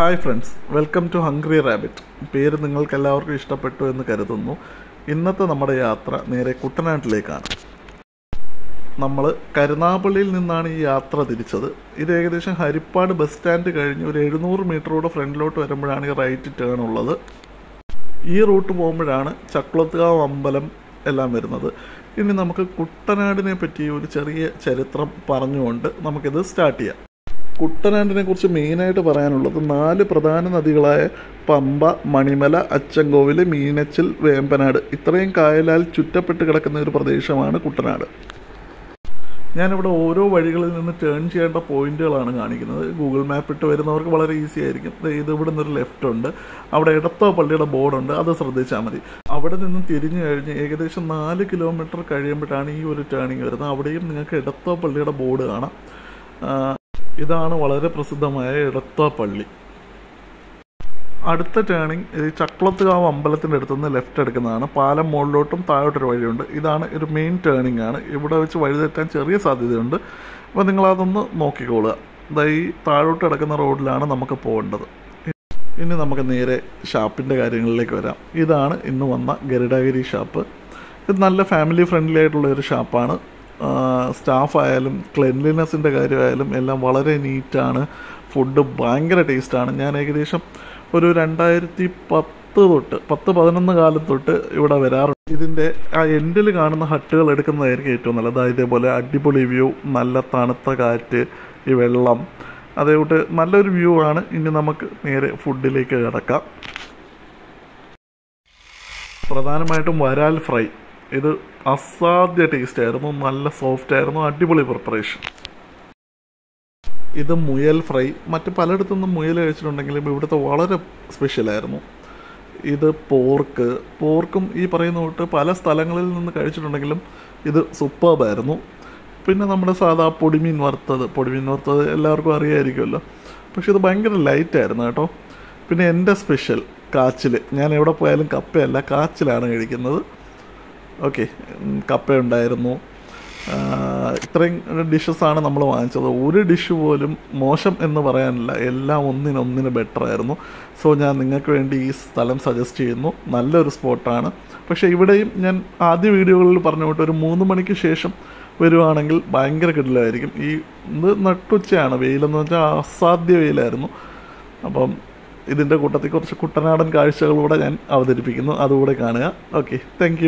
Hi friends welcome to hungry rabbit. പേര് നിങ്ങൾക്ക് എല്ലാവർക്കും ഇഷ്ടപ്പെട്ടു എന്ന് കരുതുന്നു. ഇന്നത്തെ നമ്മുടെ യാത്ര നേരെ കുട്ടനാട്ടിലേക്കാണ്. നമ്മൾ കരുനാപ്പള്ളിയിൽ നിന്നാണ് ഈ യാത്ര തിരിച്ചത്. ഇത് ഏകദേശം ഹരിപ്പാട് ബസ് സ്റ്റാൻഡ് കഴിഞ്ഞ് ഒരു എഴുന്നൂറ് മീറ്ററോടെ ഫ്രണ്ടിലോട്ട് വരുമ്പോഴാണ് ഈ റൈറ്റ് ടേൺ ഉള്ളത്. ഈ റൂട്ട് പോകുമ്പോഴാണ് ചക്കുളത്തുകാവ് അമ്പലം എല്ലാം വരുന്നത്. ഇനി നമുക്ക് കുട്ടനാടിനെ പറ്റി ഒരു ചെറിയ ചരിത്രം പറഞ്ഞുകൊണ്ട് നമുക്കിത് സ്റ്റാർട്ട് ചെയ്യാം. കുട്ടനാടിനെ കുറിച്ച് മെയിനായിട്ട് പറയാനുള്ളത് നാല് പ്രധാന നദികളായ പമ്പ മണിമല അച്ചൻകോവിൽ മീനച്ചിൽ വേമ്പനാട്. ഇത്രയും കായലാൽ ചുറ്റപ്പെട്ട് കിടക്കുന്ന ഒരു പ്രദേശമാണ് കുട്ടനാട്. ഞാനിവിടെ ഓരോ വഴികളിൽ നിന്ന് ടേൺ ചെയ്യേണ്ട പോയിന്റുകളാണ് കാണിക്കുന്നത്. ഗൂഗിൾ മാപ്പ് ഇട്ട് വരുന്നവർക്ക് വളരെ ഈസി ആയിരിക്കും. ഇത് ഇവിടെ നിന്നൊരു ലെഫ്റ്റ് ഉണ്ട്. അവിടെ ഇടത്തോ പള്ളിയുടെ ബോർഡുണ്ട് അത് ശ്രദ്ധിച്ചാൽ മതി. അവിടെ നിന്ന് തിരിഞ്ഞു കഴിഞ്ഞ് ഏകദേശം നാല് കിലോമീറ്റർ കഴിയുമ്പോഴാണ് ഈ ഒരു ടേണിങ് വരുന്നത്. അവിടെയും നിങ്ങൾക്ക് ഇടത്തോ പള്ളിയുടെ ബോർഡ് കാണാം. ഇതാണ് വളരെ പ്രസിദ്ധമായ ഇടത്തപ്പള്ളി അടുത്ത ടേണിംഗ് ഈ ചക്കുളത്തുകാവ് അമ്പലത്തിന്റെ അടുത്തുനിന്ന് ലെഫ്റ്റ് എടുക്കുന്നതാണ്. പാലം മുകളിലോട്ടും താഴോട്ടൊരു വഴിയുണ്ട്. ഇതാണ് ഒരു മെയിൻ ടേണിംഗ് ആണ്. ഇവിടെ വെച്ച് വഴിതെറ്റാൻ ചെറിയ സാധ്യതയുണ്ട്. അപ്പോൾ നിങ്ങളതൊന്ന് നോക്കിക്കോളുക. ദാ ഈ താഴോട്ട് കിടക്കുന്ന റോഡിലാണ് നമുക്ക് പോകേണ്ടത്. ഇനി നമുക്ക് നേരെ ഷാപ്പിന്റെ കാര്യങ്ങളിലേക്ക് വരാം. ഇതാണ് ഇന്ന് വന്ന ഗരുഡാഗിരി ഷാപ്പ്. ഇത് നല്ല ഫാമിലി ഫ്രണ്ട്ലി ആയിട്ടുള്ള ഒരു ഷാപ്പാണ്. സ്റ്റാഫ് ആയാലും ക്ലെൻലിനെസ്സിന്റെ കാര്യമായാലും എല്ലാം വളരെ നീറ്റാണ്. ഫുഡ് ഭയങ്കര ടേസ്റ്റാണ്. ഞാൻ ഏകദേശം ഒരു രണ്ടായിരത്തി പത്ത് തൊട്ട് പത്ത് പതിനൊന്ന് കാലം തൊട്ട് ഇവിടെ വരാറുണ്ട്. ഇതിന്റെ ആ എൻഡിൽ കാണുന്ന ഹട്ടുകൾ എടുക്കുന്നതായിരിക്കും ഏറ്റവും നല്ലത്. അതായത് ഇതേപോലെ അടിപൊളി വ്യൂ നല്ല തണുത്ത കാറ്റ് ഈ വെള്ളം. അതേകൂട്ട് നല്ലൊരു വ്യൂ ആണ്. ഇനി നമുക്ക് നേരെ ഫുഡിലേക്ക് കിടക്കാം. പ്രധാനമായിട്ടും വരാൽ ഫ്രൈ. ഇത് അസാധ്യ ടേസ്റ്റ് ആയിരുന്നു. നല്ല സോഫ്റ്റ് ആയിരുന്നു. അടിപൊളി പ്രിപ്പറേഷൻ ഇത് മുയൽ ഫ്രൈ. മറ്റ് പലയിടത്തുനിന്നും മുയൽ കഴിച്ചിട്ടുണ്ടെങ്കിലും ഇവിടുത്തെ വളരെ സ്പെഷ്യലായിരുന്നു ഇത് പോർക്ക് പോർക്കും ഈ പറയുന്ന തൊട്ട് പല സ്ഥലങ്ങളിൽ നിന്ന് കഴിച്ചിട്ടുണ്ടെങ്കിലും ഇത് സൂപ്പർബായിരുന്നു പിന്നെ നമ്മുടെ സാധാ പൊടിമീൻ വറുത്തത്. പൊടിമീൻ വറുത്തത് എല്ലാവർക്കും അറിയാമായിരിക്കുമല്ലോ പക്ഷെ ഇത് ഭയങ്കര ലൈറ്റായിരുന്നു കേട്ടോ. പിന്നെ എന്റെ സ്പെഷ്യൽ കാച്ചിൽ ഞാൻ എവിടെ പോയാലും കപ്പയല്ല കാച്ചിലാണ് കഴിക്കുന്നത്. ഓക്കെ കപ്പയുണ്ടായിരുന്നു. ഉണ്ടായിരുന്നു ഇത്രയും ഡിഷസാണ് നമ്മൾ വാങ്ങിച്ചത്. ഒരു ഡിഷ് പോലും മോശം എന്ന് പറയാനില്ല. എല്ലാം ഒന്നിനൊന്നിന് ബെറ്റർ ആയിരുന്നു. സോ ഞാൻ നിങ്ങൾക്ക് വേണ്ടി ഈ സ്ഥലം സജസ്റ്റ് ചെയ്യുന്നു. നല്ലൊരു സ്പോട്ടാണ് പക്ഷേ ഇവിടെയും ഞാൻ ആദ്യ വീഡിയോകളിൽ പറഞ്ഞ കൊണ്ട് ഒരു മൂന്ന് മണിക്ക് ശേഷം വരുവാണെങ്കിൽ ഭയങ്കര കിടിലായിരിക്കും. ഈ ഇത് നട്ടുച്ചയാണ്. വെയിലെന്ന് വെച്ചാൽ അസാധ്യ വെയിലായിരുന്നു. അപ്പം ഇതിന്റെ കൂട്ടത്തിൽ കുറച്ച് കുട്ടനാടൻ കാഴ്ചകളൂടെ ഞാൻ അവതരിപ്പിക്കുന്നു. അതുകൂടെ കാണുക. Okay thank